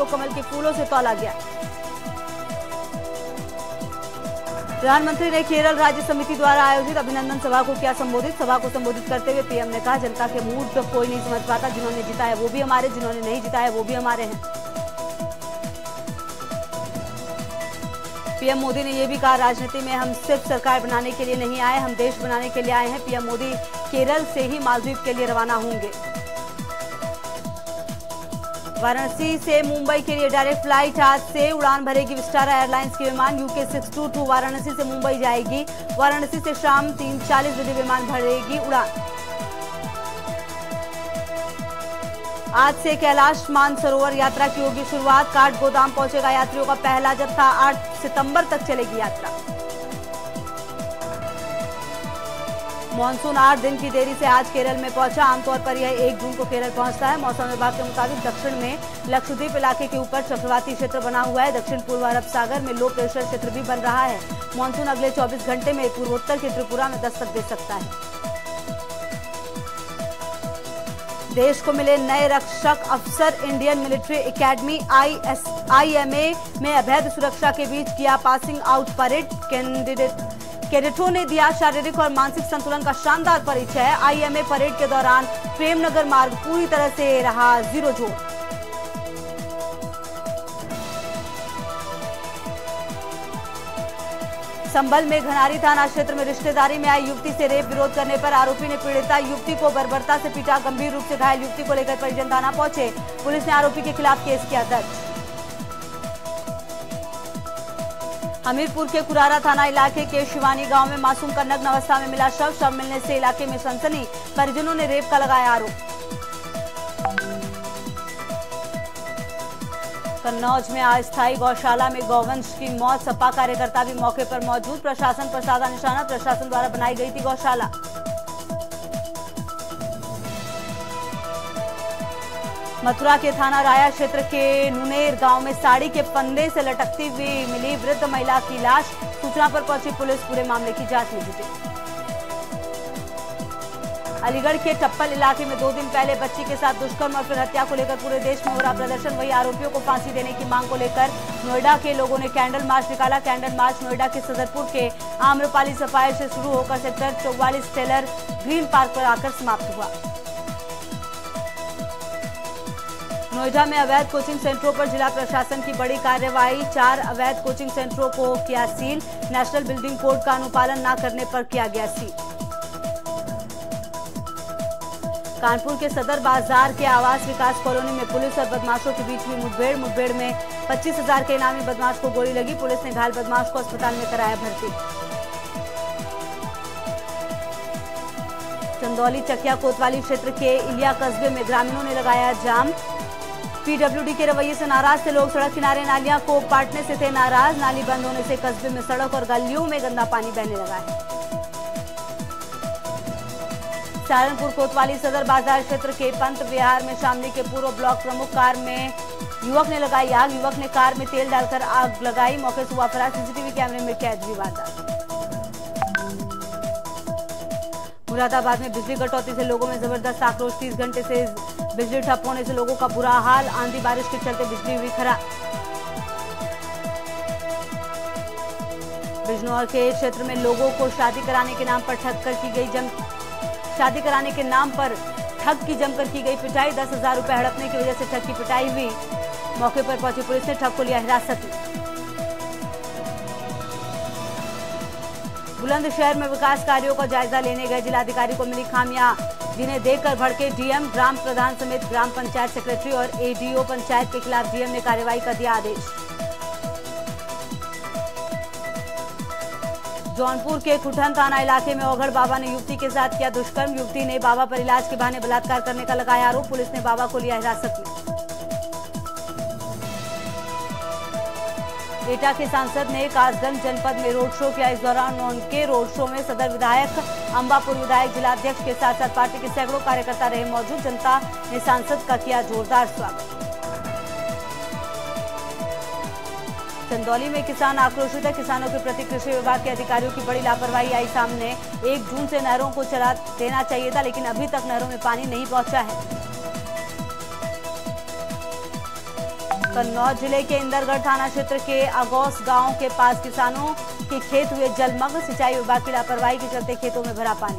को कमल के फूलों से तौला गया। प्रधानमंत्री ने केरल राज्य समिति द्वारा आयोजित अभिनंदन सभा को किया संबोधित। सभा को संबोधित करते हुए पीएम ने कहा, जनता के मूड तो कोई नहीं समझ पाता। जिन्होंने जीता है वो भी हमारे, जिन्होंने नहीं जीता है वो भी हमारे हैं। पीएम मोदी ने यह भी कहा, राजनीति में हम सिर्फ़ सरकार बनाने के लिए नहीं आए, हम देश बनाने के लिए आए हैं। पीएम मोदी केरल से ही मालदीव के लिए रवाना होंगे। वाराणसी से मुंबई के लिए डायरेक्ट फ़्लाइट आज से उड़ान भरेगी विस्टारा एयरलाइंस की विमान UK six two two Varanasi से मुंबई जाएगी। वाराणसी से शाम तीन चालीस बजे विमान भरेगी उड़ान। आज से कैलाश मानसरोवर यात्रा की होगी शुरुआत। काठ गोदाम पहुंचेगा यात्रियों का पहला जत्था। 8 सितंबर तक चलेगी यात्रा। मानसून आठ दिन की देरी से आज केरल में पहुँचा। आमतौर पर यह एक जून को केरल पहुँचता है। मौसम विभाग के मुताबिक दक्षिण में लक्षद्वीप इलाके के ऊपर चक्रवाती क्षेत्र बना हुआ है। दक्षिण पूर्व अरब सागर में लो प्रेशर क्षेत्र भी बन रहा है। मानसून अगले 24 घंटे में पूर्वोत्तर के त्रिपुरा में दस्तक दे सकता है। देश को मिले नए रक्षक अफसर, Indian military academy I S I M A में अवैध सुरक्षा के बीच किया पासिंग आउट परेड। कैंडिडेट कैडेटों ने दिया शारीरिक और मानसिक संतुलन का शानदार परिचय। आईएमए परेड के दौरान प्रेमनगर मार्ग पूरी तरह से रहा ज़ीरो जोन संभल में घनारी थाना क्षेत्र में रिश्तेदारी में आई युवती से रेप विरोध करने पर आरोपी ने पीड़िता युवती को बर्बरता से पीटा। गंभीर रूप से घायल युवती को लेकर परिजन थाना पहुँचे। पुलिस ने आरोपी के खिलाफ केस किया दर्ज। हमीरपुर के कुरारा थाना इलाके के शिवानी गाँव में मासूम का नग्न अवस्था में मिला शव। शव मिलने से इलाके में सनसनी, परिजनों ने रेप का लगाया आरोप। कन्नौज में अस्थायी गौशाला में गौवंश की मौत, सपा कार्यकर्ता भी मौके पर मौजूद। प्रशासन पर साधा निशाना, प्रशासन द्वारा बनाई गई थी गौशाला। मथुरा के थाना राया क्षेत्र के नुनेर गाँव में साड़ी के फंदे से लटकती हुई मिली वृद्ध महिला की लाश। सूचना पर पहुँची पुलिस, पूरे मामले की जाँच में जुटी। अलीगढ़ के टप्पल इलाके में दो दिन पहले बच्ची के साथ दुष्कर्म और फिर हत्या को लेकर पूरे देश में हो रहा प्रदर्शन। वही आरोपियों को फांसी देने की मांग को लेकर नोएडा के लोगों ने कैंडल मार्च निकाला। कैंडल मार्च नोएडा के सदरपुर के आम्रपाली सफ़ाई से शुरू होकर सेक्टर चौवालीस टेलर ग्रीन पार्क पर आकर समाप्त हुआ। नोएडा में अवैध कोचिंग सेंटरों पर जिला प्रशासन की बड़ी कार्रवाई चार अवैध कोचिंग सेंटरों को किया सील। नेशनल बिल्डिंग कोड का अनुपालन न करने पर किया गया सील। कानपुर के सदर बाज़ार के आवास विकास कॉलोनी में पुलिस और बदमाशों के बीच हुई मुठभेड़। मुठभेड़ में पच्चीस हज़ार के इनामी बदमाश को गोली लगी। पुलिस ने घायल बदमाश को अस्पताल में कराया भर्ती। चंदौली चकिया कोतवाली क्षेत्र के इलिया कस्बे में ग्रामीणों ने लगाया जाम। पीडब्ल्यूडी के रवैये से नाराज़ थे लोग। सड़क किनारे नालियाँ को पाटने से थे नाराज़। नाली बंद होने से कस्बे में सड़क और गलियों में गंदा पानी बहने लगा है। सहारनपुर कोतवाली सदर बाज़ार क्षेत्र के पंत विहार में शामली के पूर्व ब्लॉक प्रमुख कार में युवक ने लगाई आग। युवक ने कार में तेल डालकर आग लगाई। मौके से हुआ फरार। सीसीटीवी कैमरे में कैद हुई वारदात मुरादाबाद में बिजली कटौती से लोगों में ज़बरदस्त आक्रोश। तीस घंटे से बिजली ठप होने से लोगों का बुरा हाल, आंधी बारिश के चलते बिजली हुई खराब। बिजनौर के क्षेत्र में लोगों को शादी कराने के नाम पर ठग कर की गई जम, शादी कराने के नाम पर ठग की जमकर की गई पिटाई, दस हज़ार रुपए हड़पने की वजह से ठग की पिटाई हुई। मौके पर पहुँची पुलिस ने ठग को लिया हिरासत। बुलंदशहर में विकास कार्यों का जायजा लेने गए जिलाधिकारी को मिली खामियाँ। जिन्हें देखकर भड़के डीएम, ग्राम प्रधान समेत ग्राम पंचायत सेक्रेटरी और एडीओ पंचायत के खिलाफ डीएम ने कार्रवाई का दिया आदेश। जौनपुर के कुठन थाना इलाके में ओघड़ बाबा ने युवती के साथ किया दुष्कर्म। युवती ने बाबा पर इलाज के बहाने बलात्कार करने का लगाया आरोप। पुलिस ने बाबा को लिया हिरासत में। एटा के सांसद ने कासगंज जनपद में रोड शो किया। इस दौरान उनके रोड शो में सदर विधायक, अंबापुर विधायक, जिलाध्यक्ष के साथ साथ पार्टी के सैकड़ों कार्यकर्ता रहे। मौजूद जनता ने सांसद का किया जोरदार स्वागत। चंदौली में किसान आक्रोशित है। किसानों के प्रति कृषि विभाग के अधिकारियों की बड़ी लापरवाही आई। सामने एक जून से नहरों को चला देना चाहिए था, लेकिन अभी तक नहरों में पानी नहीं पहुँचा है। कन्नौज ज़िले के इंदरगढ़ थाना क्षेत्र के अगौस गाँव के पास किसानों के खेत हुए जलमग्न, सिंचाई विभाग की लापरवाही के चलते खेतों में भरा पानी।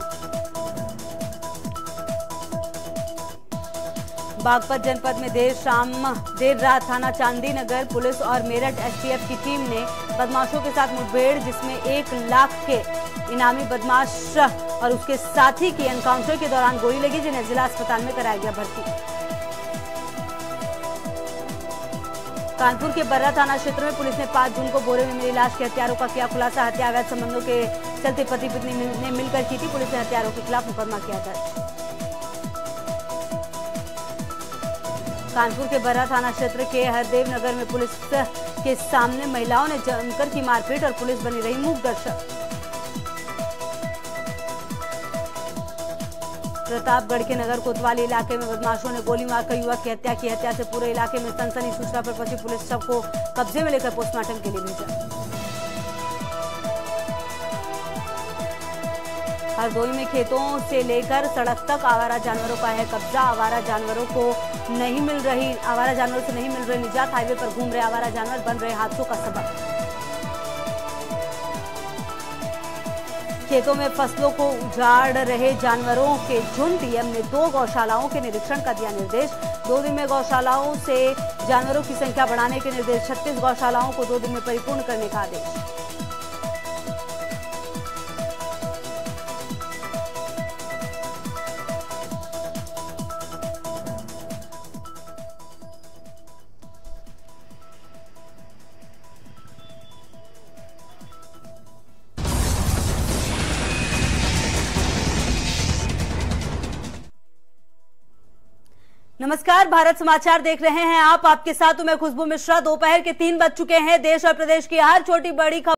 बागपत जनपद में देर शाम, देर रात थाना चांदी नगर पुलिस और मेरठ एसटीएफ की टीम ने बदमाशों के साथ मुठभेड़, जिसमें एक लाख के इनामी बदमाश और उसके साथी की एनकाउंटर के दौरान गोली लगी, जिन्हें जिला अस्पताल में कराया गया भर्ती। कानपुर के बर्रा थाना क्षेत्र में पुलिस ने पाँच जून को बोरे में मिली लाश के हथियारों का किया खुलासा। हत्या अवैध संबंधों के चलते पति पत्नी ने मिलकर की थी। पुलिस ने हथियारों के खिलाफ मुकदमा किया दर्ज कानपुर के बर्रा थाना क्षेत्र के हरदेव नगर में पुलिस के सामने महिलाओं ने जमकर की मारपीट और पुलिस बनी रही मूक दर्शक। प्रतापगढ़ के नगर कोतवाली इलाके में बदमाशों ने गोली मारकर युवक की हत्या की। हत्या से पूरे इलाके में सनसनी सूचना पर पहुँची पुलिस। शव को कब्जे में लेकर पोस्टमार्टम के लिए भेजा। हरदोई में खेतों से लेकर सड़क तक आवारा जानवरों का है कब्जा। आवारा जानवरों को नहीं मिल रही आवारा जानवरों से नहीं मिल रही निजात हाईवे पर घूम रहे आवारा जानवर, बन रहे हादसों का सबब। खेतों में फ़सलों को उजाड़ रहे जानवरों के झुंड। डीएम ने दो गौशालाओं के निरीक्षण का दिया निर्देश। दो दिन में गौशालाओं से जानवरों की संख्या बढ़ाने के निर्देश। छत्तीस गौशालाओं को दो दिन में परिपूर्ण करने का आदेश। नमस्कार, भारत समाचार देख रहे हैं आप, आपके साथ मैं खुशबू मिश्रा। दोपहर के तीन बज चुके हैं, देश और प्रदेश की हर छोटी बड़ी खबर।